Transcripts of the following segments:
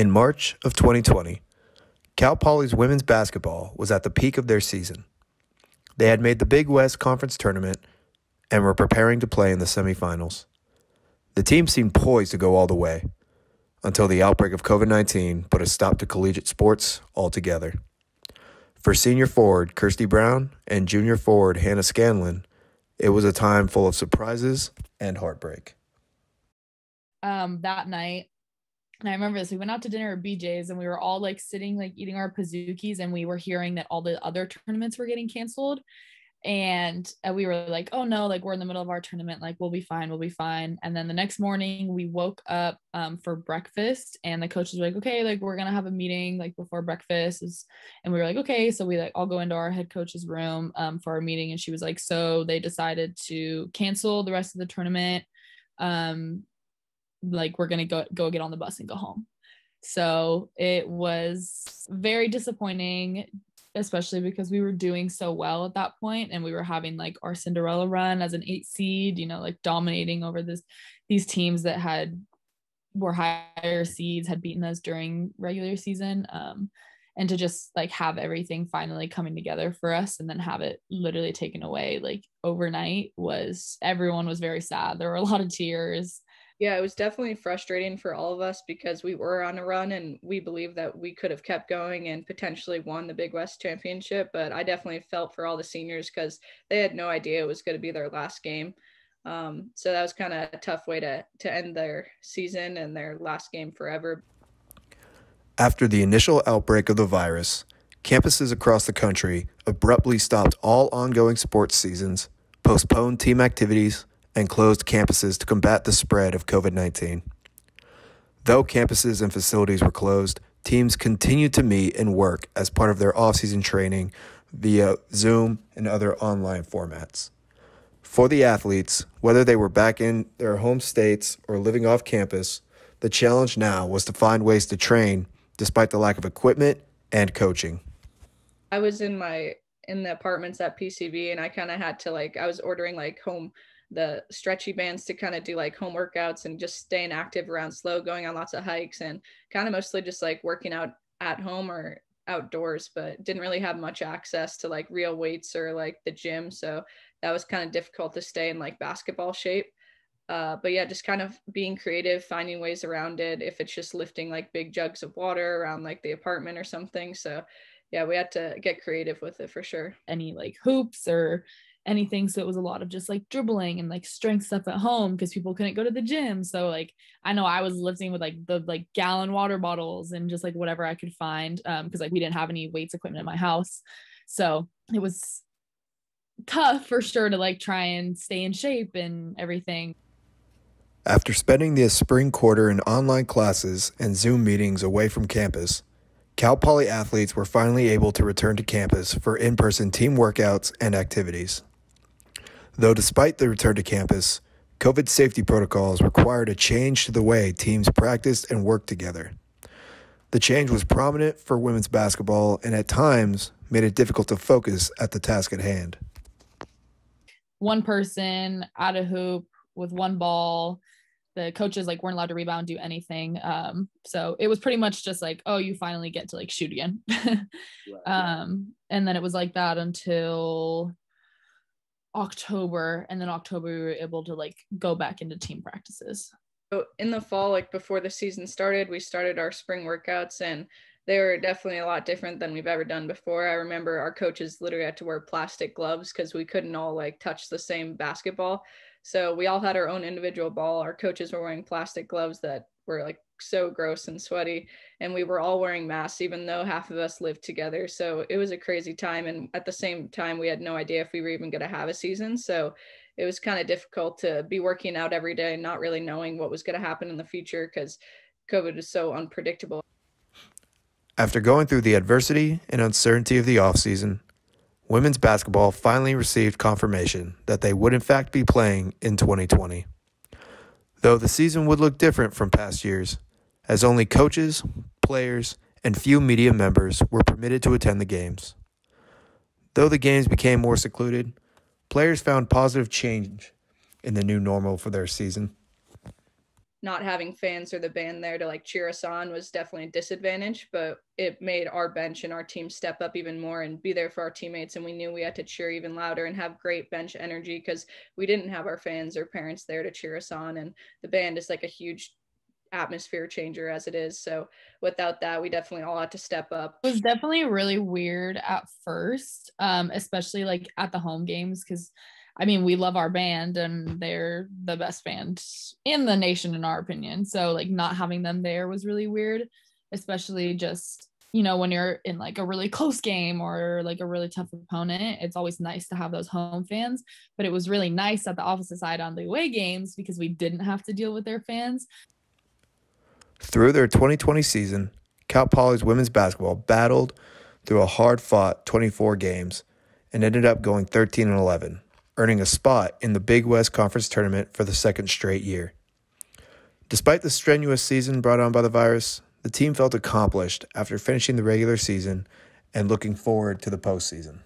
In March of 2020, Cal Poly's women's basketball was at the peak of their season. They had made the Big West Conference tournament and were preparing to play in the semifinals. The team seemed poised to go all the way until the outbreak of COVID 19 put a stop to collegiate sports altogether. For senior forward Kirsty Brown and junior forward Hannah Scanlon, it was a time full of surprises and heartbreak. Um, that night, and I remember this. We went out to dinner at BJ's and we were all like sitting, like eating our Pizookies, and we were hearing that all the other tournaments were getting canceled. And uh, we were like, oh no, like we're in the middle of our tournament, like we'll be fine, we'll be fine. And then the next morning, we woke up um, for breakfast, and the coaches were like, okay, like we're gonna have a meeting like before breakfast. And we were like, okay, so we like all go into our head coach's room um, for our meeting, and she was like, so they decided to cancel the rest of the tournament. Um, like we're gonna go go get on the bus and go home. So it was very disappointing especially because we were doing so well at that point and we were having like our cinderella run as an eight seed you know like dominating over this these teams that had were higher seeds had beaten us during regular season um and to just like have everything finally coming together for us and then have it literally taken away like overnight was everyone was very sad. There were a lot of tears yeah, it was definitely frustrating for all of us because we were on a run and we believe that we could have kept going and potentially won the Big West Championship. But I definitely felt for all the seniors because they had no idea it was going to be their last game. Um, so that was kind of a tough way to to end their season and their last game forever. After the initial outbreak of the virus, campuses across the country abruptly stopped all ongoing sports seasons, postponed team activities, and closed campuses to combat the spread of COVID 19. Though campuses and facilities were closed, teams continued to meet and work as part of their off-season training via Zoom and other online formats. For the athletes, whether they were back in their home states or living off campus, the challenge now was to find ways to train despite the lack of equipment and coaching. I was in my in the apartments at PCV and I kind of had to like I was ordering like home the stretchy bands to kind of do like home workouts and just staying active around SLO, going on lots of hikes and kind of mostly just like working out at home or outdoors, but didn't really have much access to like real weights or like the gym. So that was kind of difficult to stay in like basketball shape. Uh, but yeah, just kind of being creative, finding ways around it. If it's just lifting like big jugs of water around like the apartment or something. So yeah, we had to get creative with it for sure. Any like hoops or anything. So it was a lot of just like dribbling and like strength stuff at home because people couldn't go to the gym. So like I know I was lifting with like the like gallon water bottles and just like whatever I could find. Um, because like we didn't have any weights equipment in my house. So it was tough for sure to like try and stay in shape and everything. After spending the spring quarter in online classes and Zoom meetings away from campus, Cal Poly athletes were finally able to return to campus for in person team workouts and activities. Though, despite the return to campus, COVID safety protocols required a change to the way teams practiced and worked together. The change was prominent for women's basketball and at times made it difficult to focus at the task at hand. One person at a hoop with one ball. The coaches like weren't allowed to rebound, do anything. Um, so it was pretty much just like, oh, you finally get to like shoot again. right. um, and then it was like that until October, and then October we were able to like go back into team practices. So in the fall, like before the season started, we started our spring workouts and they were definitely a lot different than we've ever done before. I remember our coaches literally had to wear plastic gloves because we couldn't all like touch the same basketball. So we all had our own individual ball. Our coaches were wearing plastic gloves that were like so gross and sweaty and we were all wearing masks even though half of us lived together. So it was a crazy time and at the same time we had no idea if we were even going to have a season. So it was kind of difficult to be working out every day not really knowing what was going to happen in the future because covid is so unpredictable. After going through the adversity and uncertainty of the offseason women's basketball finally received confirmation that they would in fact be playing in 2020 though the season would look different from past years as only coaches, players, and few media members were permitted to attend the games. Though the games became more secluded, players found positive change in the new normal for their season. Not having fans or the band there to like cheer us on was definitely a disadvantage, but it made our bench and our team step up even more and be there for our teammates. And we knew we had to cheer even louder and have great bench energy because we didn't have our fans or parents there to cheer us on. And the band is like a huge atmosphere changer as it is. So without that, we definitely all had to step up. It was definitely really weird at first, um, especially like at the home games because I mean, we love our band and they're the best band in the nation, in our opinion. So, like, not having them there was really weird, especially just, you know, when you're in like a really close game or like a really tough opponent. It's always nice to have those home fans. But it was really nice at the opposite side on the away games because we didn't have to deal with their fans. Through their 2020 season, Cal Poly's women's basketball battled through a hard fought 24 games and ended up going 13 and 11 earning a spot in the Big West Conference tournament for the second straight year. Despite the strenuous season brought on by the virus, the team felt accomplished after finishing the regular season and looking forward to the postseason.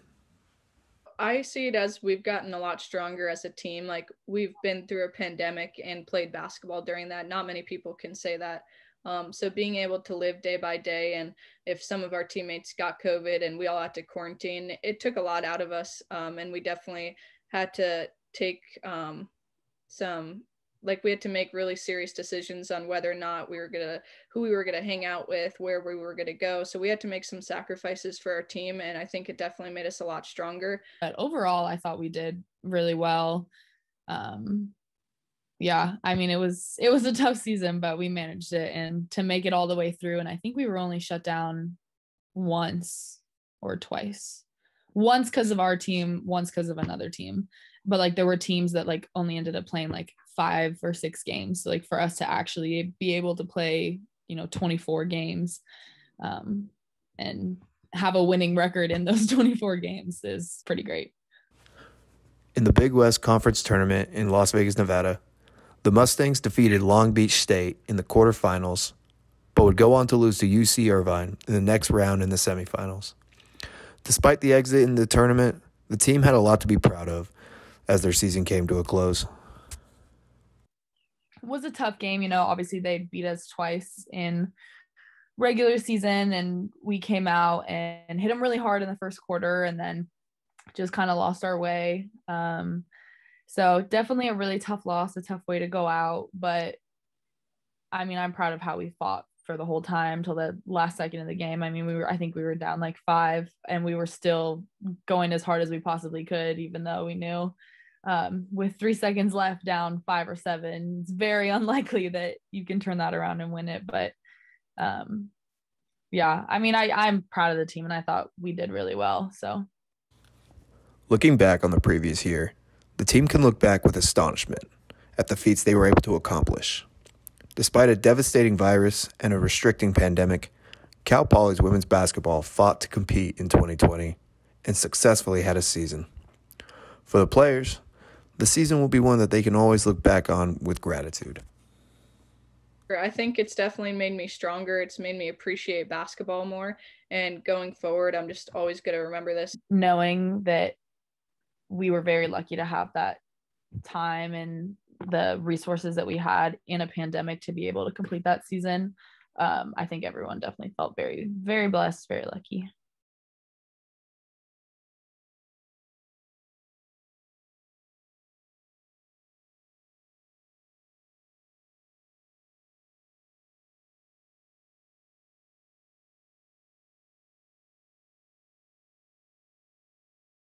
I see it as we've gotten a lot stronger as a team. Like we've been through a pandemic and played basketball during that. Not many people can say that. Um, so being able to live day by day, and if some of our teammates got COVID and we all had to quarantine, it took a lot out of us. Um, and we definitely had to take um, some like we had to make really serious decisions on whether or not we were gonna who we were gonna hang out with where we were gonna go. So we had to make some sacrifices for our team and i think it definitely made us a lot stronger. But overall i thought we did really well. Um yeah i mean it was it was a tough season but we managed it and to make it all the way through and i think we were only shut down once or twice once because of our team, once because of another team. But like there were teams that like only ended up playing like five or six games. So, like for us to actually be able to play, you know, 24 games um, and have a winning record in those 24 games is pretty great. In the Big West Conference tournament in Las Vegas, Nevada, the Mustangs defeated Long Beach State in the quarterfinals, but would go on to lose to UC Irvine in the next round in the semifinals. Despite the exit in the tournament, the team had a lot to be proud of as their season came to a close. It was a tough game, you know. Obviously, they beat us twice in regular season, and we came out and hit them really hard in the first quarter, and then just kind of lost our way. Um, so definitely a really tough loss, a tough way to go out. But I mean, I'm proud of how we fought for the whole time till the last second of the game. I mean, we were I think we were down like 5 and we were still going as hard as we possibly could even though we knew um, with 3 seconds left down 5 or 7, it's very unlikely that you can turn that around and win it, but um yeah, I mean, I I'm proud of the team and I thought we did really well. So Looking back on the previous year, the team can look back with astonishment at the feats they were able to accomplish. Despite a devastating virus and a restricting pandemic, Cal Poly's women's basketball fought to compete in 2020 and successfully had a season. For the players, the season will be one that they can always look back on with gratitude. I think it's definitely made me stronger. It's made me appreciate basketball more. And going forward, I'm just always going to remember this. Knowing that we were very lucky to have that time and the resources that we had in a pandemic to be able to complete that season. Um, I think everyone definitely felt very, very blessed, very lucky.